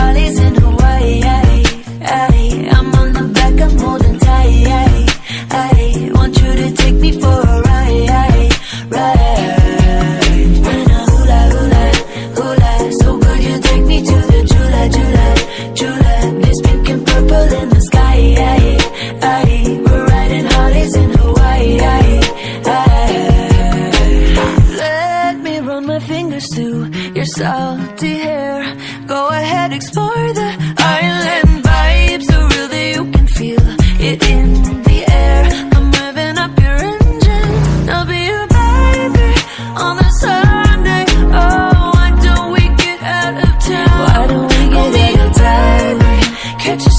Harleys in Hawaii. Ay, I'm on the back, I'm holding tight. Ay, ay, want you to take me for a ride. Ay, ride. When I hula hula hula, so good you take me to the July, July, July? There's pink and purple in the sky. Ay, ay, we're riding Harleys in Hawaii. Ay, ay. Let me run my fingers through your salty hair and explore the island vibes so real that you can feel it in the air. I'm revving up your engine. I'll be your baby on the Sunday. Oh, why don't we get out of town? Why don't we get out of town? Catch a